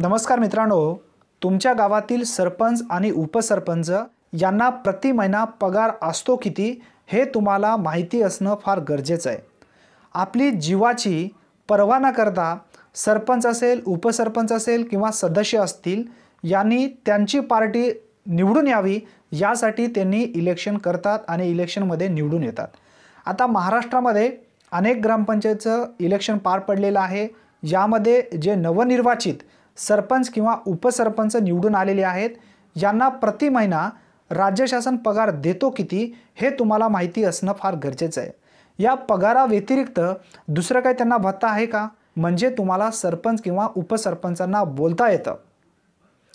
नमस्कार मित्रांनो तुमच्या गावातील सरपंच आणि उपसरपंच यांना प्रति महिना पगार असतो किती हे तुम्हाला माहिती असणं फार गरजेचं आहे. आपली जीवाची पर्वा न करता सरपंच असेल उपसरपंच असेल किंवा सदस्य असतील यांनी त्यांची पार्टी निवडून यावी यासाठी त्यांनी इलेक्शन करतात आणि इलेक्शनमध्ये निवडून येतात. आता महाराष्ट्रामध्ये अनेक ग्रामपंचायतचं इलेक्शन पार पडलेलं आहे. यामध्ये जे नवनिर्वाचित सरपंच किंवा उपसरपंच निवडून आलेले आहेत. यांना प्रति महिना राज्य शासन पगार देतो किती हे तुम्हाला माहिती असणं फार गरजेचं आहे. या पगाराव्यतिरिक्त दुसरं काही त्यांना भत्ता आहे का? म्हणजे तुम्हाला सरपंच किंवा उपसरपंचांना बोलता येतं.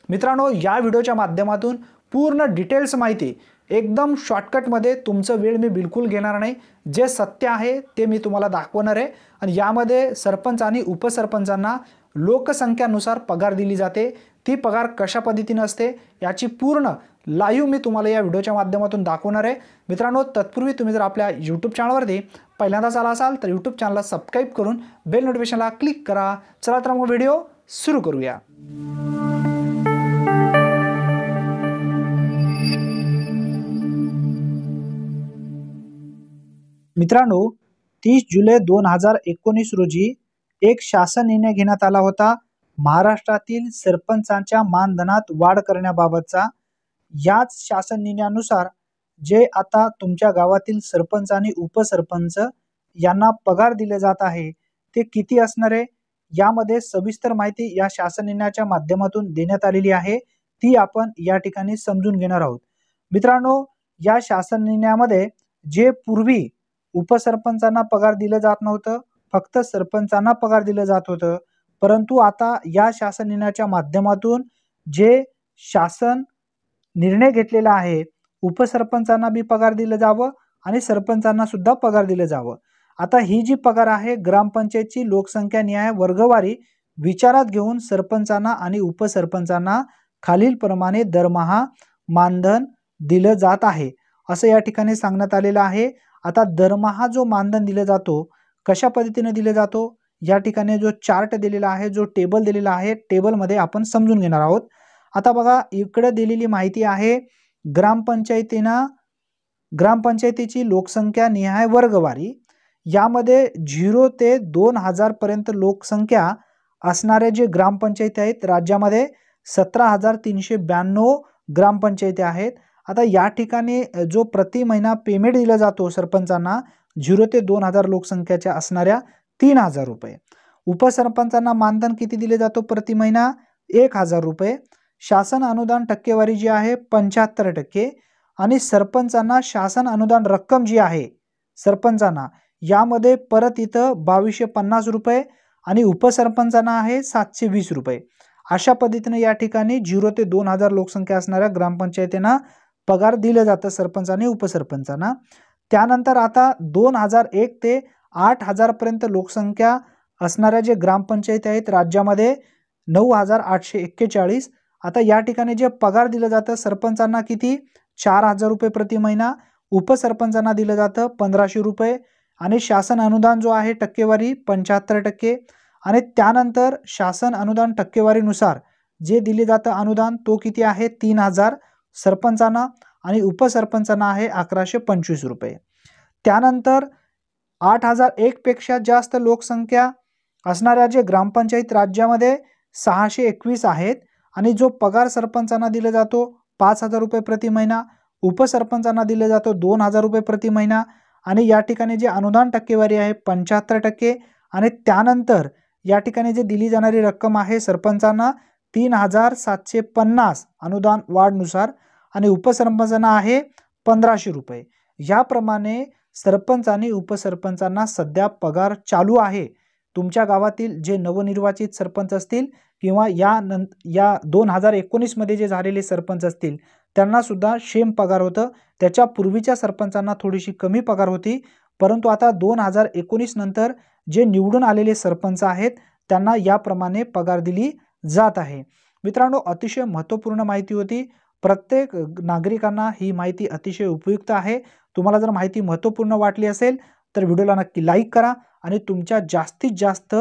मित्रांनो या व्हिडिओच्या माध्यमातून पूर्ण डिटेल्स माहिती एकदम शॉर्टकटमध्ये तुमचं वेळ मी बिलकुल घेणार नाही. जे सत्य आहे ते मी तुम्हाला दाखवणार आहे. आणि यामध्ये सरपंच आणि उपसरपंचांना लोकसंख्यानुसार पगार दिली जाते. ती पगार कशा पद्धतीनं असते याची पूर्ण लाईव्ह मी तुम्हाला या व्हिडिओच्या माध्यमातून दाखवणार आहे. मित्रांनो तत्पूर्वी तुम्ही जर आपल्या यूट्यूब चॅनलवरती पहिल्यांदाच आला असाल तर यूट्यूब चॅनलला सबस्क्राईब करून बेल नोटिफिकेशनला क्लिक करा. चला तर मग व्हिडिओ सुरू करूया. मित्रांनो तीस जुलै दोन हजार एकोणीस रोजी एक शासन निर्णय घेण्यात आला होता. महाराष्ट्रातील सरपंचांच्या मानधनात वाढ करण्याबाबतचा. याच शासन निर्णयानुसार जे आता तुमच्या गावातील सरपंच आणि उपसरपंच यांना पगार दिले जात आहे ते किती असणार आहे? यामध्ये सविस्तर माहिती या शासन निर्णयाच्या माध्यमातून देण्यात आलेली आहे. ती आपण या ठिकाणी समजून घेणार आहोत. मित्रांनो या शासन निर्णयामध्ये जे पूर्वी उपसरपंचांना पगार दिलं जात नव्हतं फक्त सरपंचांना पगार दिलं जात होतं. परंतु आता या शासन निर्णयाच्या माध्यमातून जे शासन निर्णय घेतलेला आहे उपसरपंचांना बी पगार दिलं जावं आणि सरपंचांना सुद्धा पगार दिलं जावं. आता ही जी पगार आहे ग्रामपंचायतची लोकसंख्या न्याय वर्गवारी विचारात घेऊन सरपंचांना आणि उपसरपंचांना खालीलप्रमाणे दरमहा मानधन दिलं जात आहे. असं या ठिकाणी सांगण्यात आलेलं आहे. आता दरमहा जो मानधन दिला जातो कशा पद्धतीने दिले जातो? या ठिकाणी जो चार्ट दिलेला आहे जो टेबल दिलेला आहे टेबलमध्ये आपण समजून घेणार आहोत. आता बघा इकडे दिलेली माहिती आहे ग्रामपंचायतीनं ग्रामपंचायतीची लोकसंख्या निहाय वर्गवारी. यामध्ये झिरो ते दोन हजारपर्यंत लोकसंख्या असणारे जे ग्रामपंचायती आहेत राज्यामध्ये सतरा हजार तीनशे ब्याण्णव ग्रामपंचायती आहेत. आता या ठिकाणी जो प्रति महिना पेमेंट दिला जातो सरपंचांना झिरो ते दोन हजार लोकसंख्याच्या असणाऱ्या तीन हजार रुपये. उपसरपंचांना मानधन किती दिले जातो प्रति महिना? एक हजार रुपये. शासन अनुदान टक्केवारी जी आहे पंच्याहत्तर टक्के. आणि सरपंचांना शासन अनुदान रक्कम जी आहे सरपंचांना यामध्ये परत इथं बावीसशे पन्नास रुपये आणि उपसरपंचांना आहे सातशे वीस रुपये. अशा पद्धतीने या ठिकाणी झिरो ते दोन हजार लोकसंख्या असणाऱ्या ग्रामपंचायतींना पगार दिलं जातं सरपंच आणि उपसरपंचांना. त्यानंतर आता दोन हजार एक ते आठ हजारपर्यंत लोकसंख्या असणाऱ्या जे ग्रामपंचायती आहेत राज्यामध्ये नऊ हजार आठशे एक्केचाळीस. आता या ठिकाणी जे पगार दिलं जातं सरपंचांना किती? चार हजार रुपये प्रति महिना. उपसरपंचांना दिलं जातं पंधराशे रुपये. आणि शासन अनुदान जो आहे टक्केवारी पंच्याहत्तर टक्के. आणि त्यानंतर शासन अनुदान टक्केवारीनुसार जे दिले जातं अनुदान तो किती आहे? तीन हजार. सरपंचांना आणि उपसरपंचांना आहे अकराशे पंचवीस रुपये. त्यानंतर आठ हजार एकपेक्षा जास्त लोकसंख्या असणाऱ्या जे ग्रामपंचायत राज्यामध्ये सहाशे एकवीस आहेत आणि जो पगार सरपंचांना दिला जातो पाच हजार रुपये प्रति महिना उपसरपंचांना दिला जातो दोन हजार रुपये प्रति महिना आणि या ठिकाणी जे अनुदान टक्केवारी आहे पंच्याहत्तर टक्के आणि त्यानंतर या ठिकाणी जे दिली जाणारी रक्कम आहे सरपंचांना तीन हजार सातशे पन्नास अनुदान वाढनुसार आणि उपसरपंचांना आहे पंधराशे रुपये. याप्रमाणे सरपंच आणि उपसरपंचांना सध्या पगार चालू आहे. तुमच्या गावातील जे नवनिर्वाचित सरपंच असतील किंवा या नं या दोन हजार एकोणीसमध्ये जे झालेले सरपंच असतील त्यांनासुद्धा शेम पगार होतं. त्याच्या पूर्वीच्या सरपंचांना थोडीशी कमी पगार होती. परंतु आता दोन हजार एकोणीस नंतर जे निवडून आलेले सरपंच आहेत त्यांना याप्रमाणे पगार दिली जात आहे. मित्रांनो अतिशय महत्त्वपूर्ण माहिती होती. प्रत्येक नागरिकांना ही माहिती अतिशय उपयुक्त आहे. तुम्हाला जर माहिती महत्त्वपूर्ण वाटली असेल तर व्हिडिओला नक्की लाईक करा आणि तुमच्या जास्तीत जास्त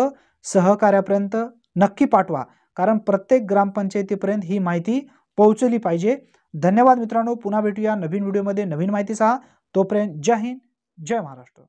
सहकार्यापर्यंत नक्की पाठवा. कारण प्रत्येक ग्रामपंचायतीपर्यंत ही माहिती पोहोचली पाहिजे. धन्यवाद मित्रांनो. पुन्हा भेटूया नवीन व्हिडिओमध्ये नवीन माहितीसह. तोपर्यंत जय हिंद जय महाराष्ट्र.